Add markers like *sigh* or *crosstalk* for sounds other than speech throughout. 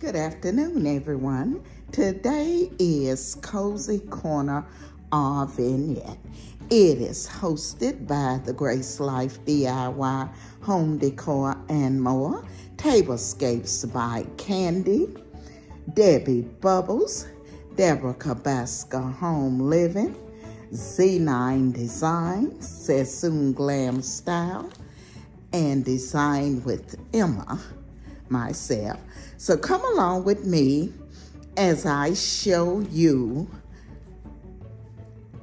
Good afternoon, everyone. Today is Cozy Corner R Vignette. It is hosted by the Grace Life DIY Home Decor and more. Tablescapes by Candy, Debby Bubbles, Deborah Cabassa Home Living, Z9 Designs, Sassou Glam Style, and Design with Emma, myself. So come along with me as I show you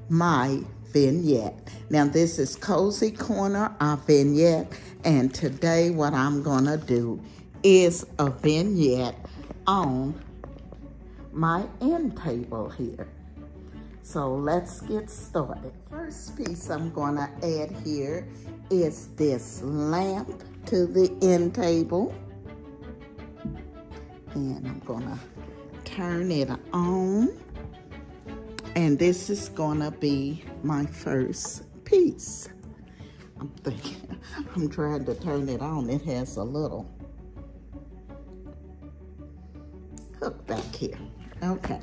my vignette. Now this is Cozy Corner, our vignette, and today what I'm gonna do is a vignette on my end table here. So let's get started. First piece I'm gonna add here is this lamp to the end table. And I'm gonna turn it on. And this is gonna be my first piece. I'm thinking, *laughs* I'm trying to turn it on. It has a little hook back here. Okay,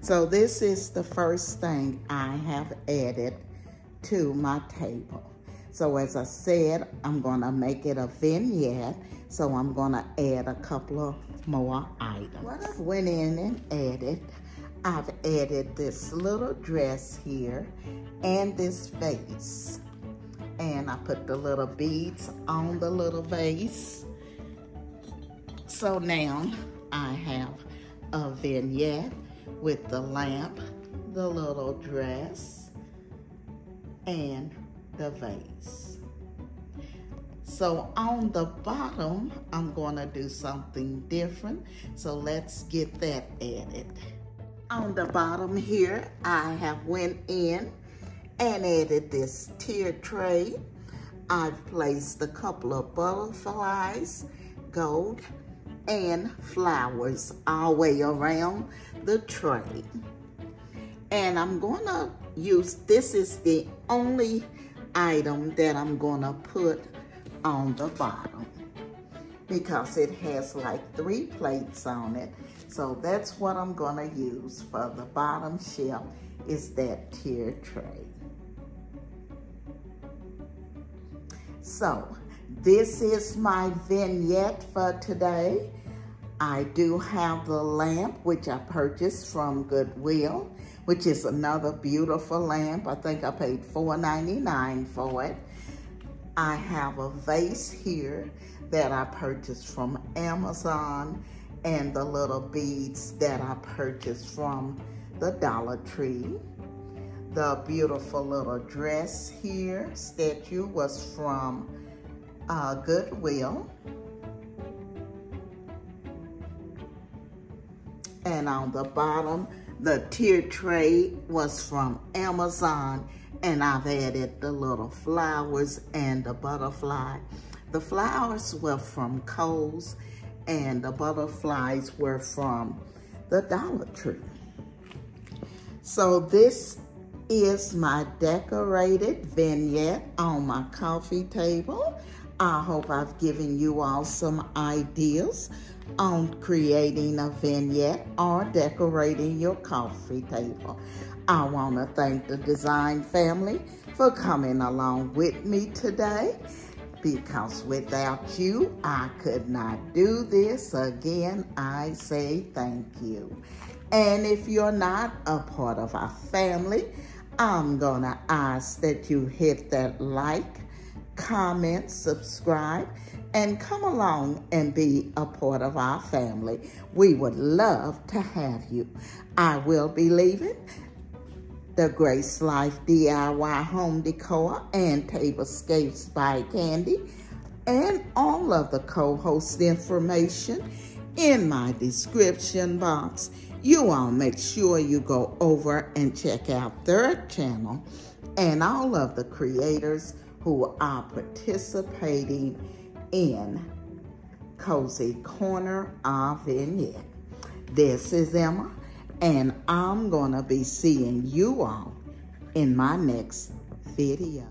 so this is the first thing I have added to my table. So as I said, I'm gonna make it a vignette. So I'm gonna add a couple of more items. What I went in and added, I've added this little dress here and this vase. And I put the little beads on the little vase. So now I have a vignette with the lamp, the little dress, and the vase. So on the bottom, I'm gonna do something different. So let's get that added. On the bottom here, I have went in and added this tier tray. I've placed a couple of butterflies, gold, and flowers all way around the tray. And I'm gonna use, this is the only item that I'm gonna put on the bottom because it has like three plates on it. So that's what I'm gonna use for the bottom shelf is that tier tray. So this is my vignette for today. I do have the lamp, which I purchased from Goodwill, which is another beautiful lamp. I think I paid $4.99 for it. I have a vase here that I purchased from Amazon and the little beads that I purchased from the Dollar Tree. The beautiful little dress here, statue, was from uh, Goodwill. And on the bottom, the tier tray was from Amazon and I've added the little flowers and the butterfly. The flowers were from Kohl's and the butterflies were from the Dollar Tree. So this is my decorated vignette on my coffee table. I hope I've given you all some ideas on creating a vignette or decorating your coffee table. I want to thank the design family for coming along with me today because without you, I could not do this. Again, I say thank you. And if you're not a part of our family, I'm going to ask that you hit that like, comment, subscribe, and come along and be a part of our family. We would love to have you. I will be leaving the Grace Life DIY Home Decor and Tablescapes by Candy, and all of the co-host information in my description box. You all make sure you go over and check out their channel and all of the creators who are participating in Cozy Corner of Vignette. This is Emma and I'm gonna be seeing you all in my next video.